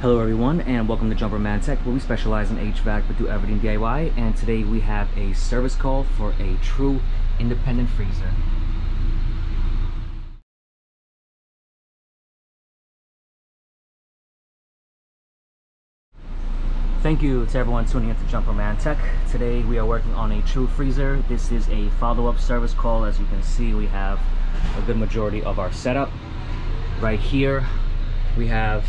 Hello everyone and welcome to Jumperman Tech where we specialize in HVAC but do everything DIY and today we have a service call for a True independent freezer. Thank you to everyone tuning into Jumperman Tech. Today we are working on a True freezer. This is a follow-up service call. As you can see we have a good majority of our setup. Right here we have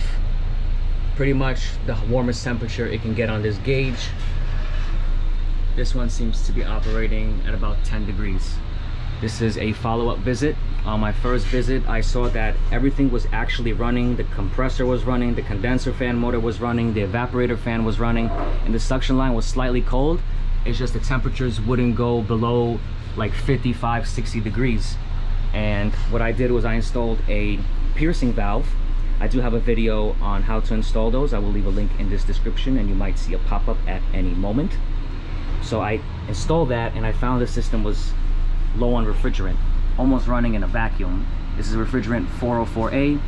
pretty much the warmest temperature it can get on this gauge. This one seems to be operating at about 10 degrees. This is a follow-up visit. On my first visit i saw that everything was actually running the compressor was running the condenser fan motor was running the evaporator fan was running and the suction line was slightly cold. It's just the temperatures wouldn't go below like 55 60 degrees. And what i did was i installed a piercing valve I do have a video on how to install those. I will leave a link in this description and you might see a pop-up at any moment. So I installed that and I found the system was low on refrigerant, almost running in a vacuum. This is refrigerant 404A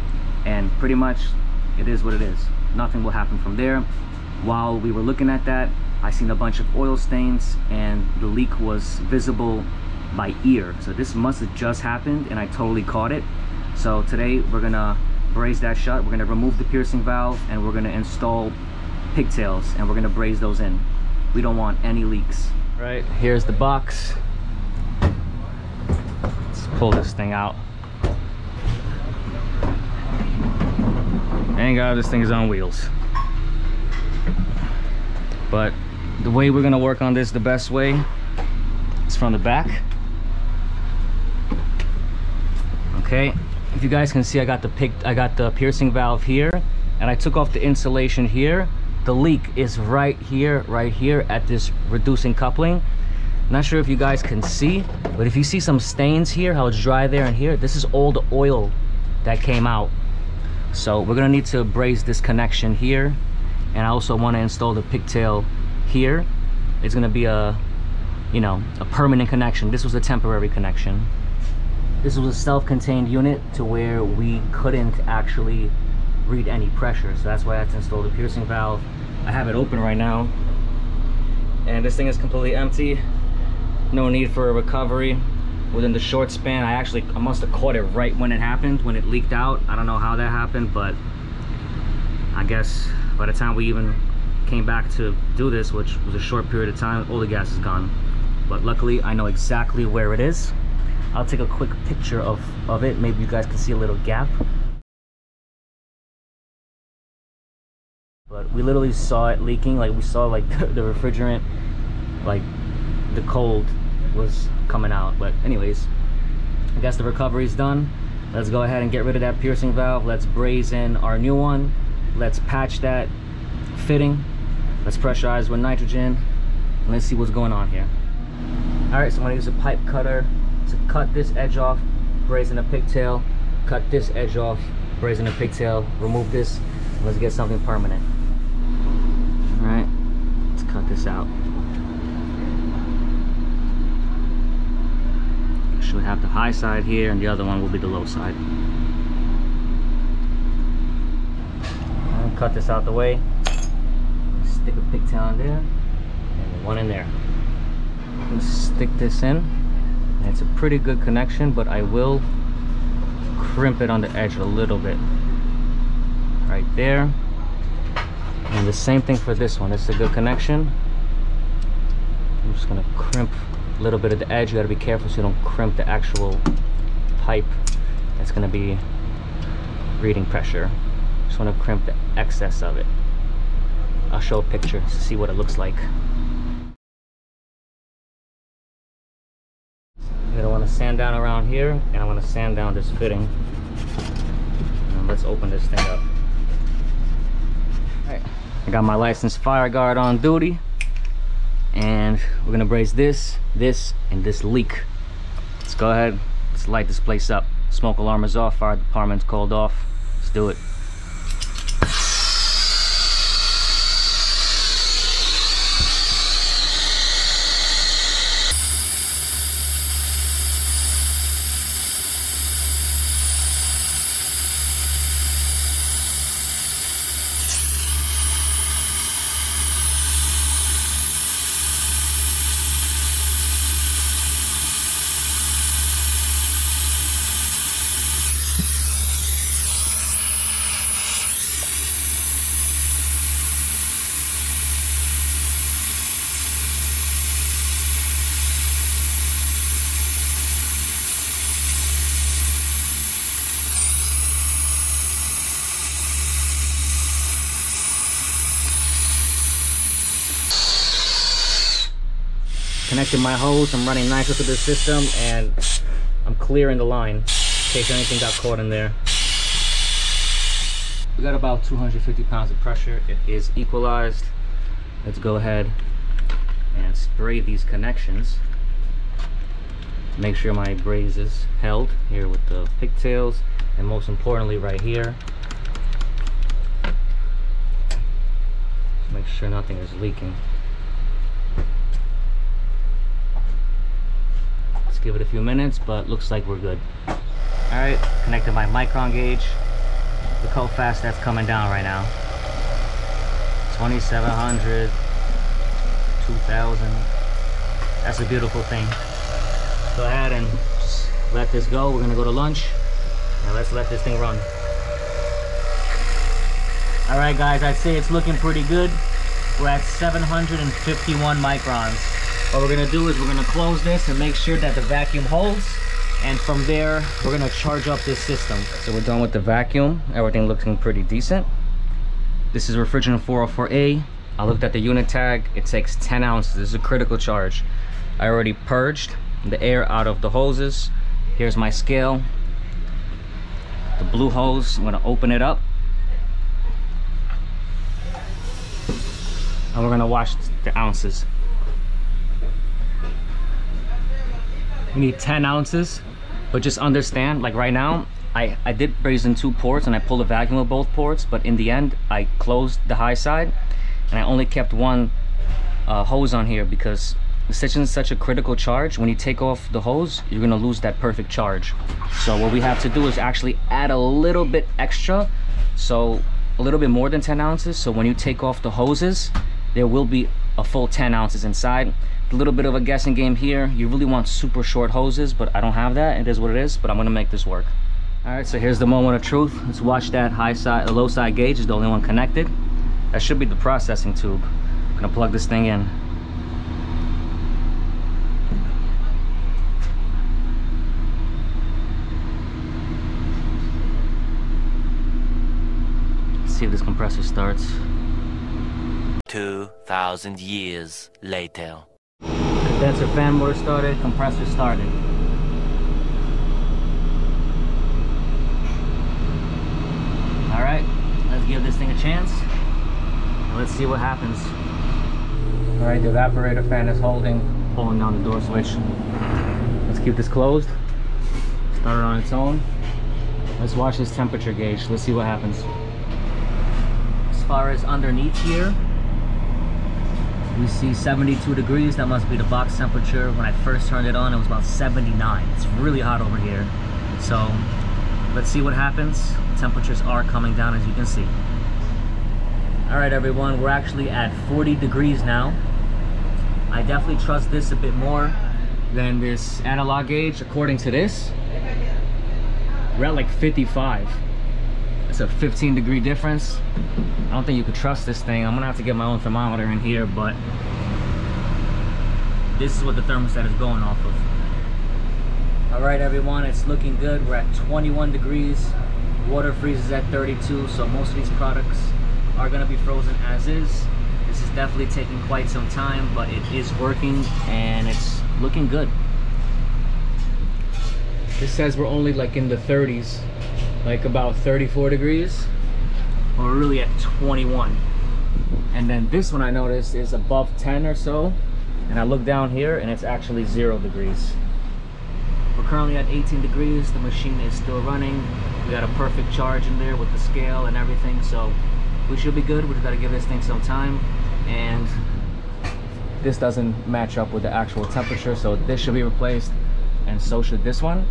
and pretty much it is what it is. Nothing will happen from there. While we were looking at that, I seen a bunch of oil stains and the leak was visible by ear. So this must have just happened and I totally caught it. So today we're gonna braze that shut. We're gonna remove the piercing valve and we're gonna install pigtails and we're gonna braze those in. We don't want any leaks. Right, here's the box. Let's pull this thing out. Thank God this thing is on wheels. But the way we're gonna work on this the best way is from the back. Okay, if you guys can see i got the pick i got the piercing valve here and i took off the insulation here. The leak is right here right here at this reducing coupling. Not sure if you guys can see but if you see some stains here how it's dry there and here this is all the oil that came out. So we're gonna need to braze this connection here and i also want to install the pigtail here. It's gonna be a you know a permanent connection. This was a temporary connection this was a self-contained unit to where we couldn't actually read any pressure. So that's why I had to install the piercing valve. I have it open right now. And this thing is completely empty. No need for a recovery within the short span. I actually, I must have caught it right when it happened, when it leaked out. I don't know how that happened, but I guess by the time we even came back to do this, which was a short period of time, all the gas is gone. But luckily, I know exactly where it is. I'll take a quick picture of, of it. Maybe you guys can see a little gap. But we literally saw it leaking. Like we saw like the, refrigerant, like the cold was coming out. But anyways, I guess the recovery is done. Let's go ahead and get rid of that piercing valve. Let's braze in our new one. Let's patch that fitting. Let's pressurize with nitrogen. let's see what's going on here. All right, so I'm gonna use a pipe cutter to cut this edge off, brazing a pigtail, cut this edge off, brazing a pigtail, remove this, let's get something permanent. All right, let's cut this out. Should have the high side here and the other one will be the low side. And cut this out the way. Stick a pigtail in there and one in there. Let's stick this in it's a pretty good connection but I will crimp it on the edge a little bit. Right there. And the same thing for this one. It's a good connection. I'm just gonna crimp a little bit of the edge. You gotta be careful so you don't crimp the actual pipe that's gonna be reading pressure. Just want to crimp the excess of it. I'll show a picture to see what it looks like sand down around here and I'm gonna sand down this fitting. And um, let's open this thing up. Alright, I got my licensed fire guard on duty and we're gonna braze this, this, and this leak. Let's go ahead, let's light this place up. Smoke alarm is off, fire department's called off. Let's do it. Connected my hose. I'm running nicer through the system and I'm clearing the line in case anything got caught in there. We got about 250 pounds of pressure. It is equalized. Let's go ahead and spray these connections. Make sure my braze is held here with the pigtails and most importantly right here. Make sure nothing is leaking. Give it a few minutes, but looks like we're good. All right, connected my micron gauge. Look how fast that's coming down right now. 2700, 2000. That's a beautiful thing. Go ahead and let this go. We're gonna go to lunch. Now let's let this thing run. All right, guys, I'd say it's looking pretty good. We're at 751 microns. What we're gonna do is we're gonna close this and make sure that the vacuum holds. And from there, we're gonna charge up this system. So we're done with the vacuum. Everything looking pretty decent. This is refrigerant 404A. I looked at the unit tag. It takes 10 ounces. This is a critical charge. I already purged the air out of the hoses. Here's my scale. The blue hose, I'm gonna open it up. And we're gonna wash the ounces. We need 10 ounces, but just understand, like right now, I, I did braze in two ports and I pulled a vacuum of both ports, but in the end, I closed the high side and I only kept one uh, hose on here because such and such a critical charge. When you take off the hose you're gonna lose that perfect charge. So what we have to do is actually add a little bit extra so a little bit more than 10 ounces. So when you take off the hoses there will be a full 10 ounces inside. A little bit of a guessing game here. You really want super short hoses but i don't have that. It is what it is but i'm gonna make this work. All right so here's the moment of truth. Let's watch that high side low side gauge. Is the only one connected. That should be the processing tube. I'm gonna plug this thing in. See if this compressor starts. 2,000 years later. Condenser fan motor started, compressor started. Alright, let's give this thing a chance. And let's see what happens. Alright, the evaporator fan is holding, pulling down the door switch. Let's keep this closed. Start it on its own. Let's watch this temperature gauge. Let's see what happens As far as underneath here we see 72 degrees. That must be the box temperature. When I first turned it on it was about 79 it's really hot over here. So let's see what happens. Temperatures are coming down as you can see. All right everyone we're actually at 40 degrees now. I definitely trust this a bit more than this analog gauge. According to this we're at like 55 it's a 15 degree difference. I don't think you could trust this thing. I'm gonna have to get my own thermometer in here but this is what the thermostat is going off of. All right everyone it's looking good. We're at 21 degrees. Water freezes at 32 so most of these products are to be frozen as is. This is definitely taking quite some time but it is working and it's looking good. This says we're only like in the 30s like about 34 degrees. Or really? At 21 and then this one I noticed is above 10 or so. And I look down here and it's actually zero degrees. We're currently at 18 degrees. The machine is still running. We got a perfect charge in there with the scale and everything so we should be good. We just got to give this thing some time. And this doesn't match up with the actual temperature so this should be replaced and so should this one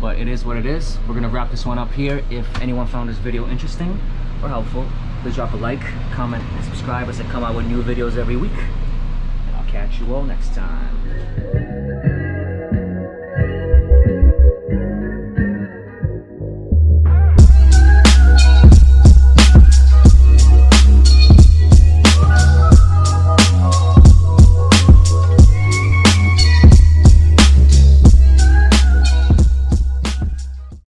but it is what it is. We're gonna wrap this one up here. If anyone found this video interesting or helpful please drop a like comment and subscribe as i come out with new videos every week. And i'll catch you all next time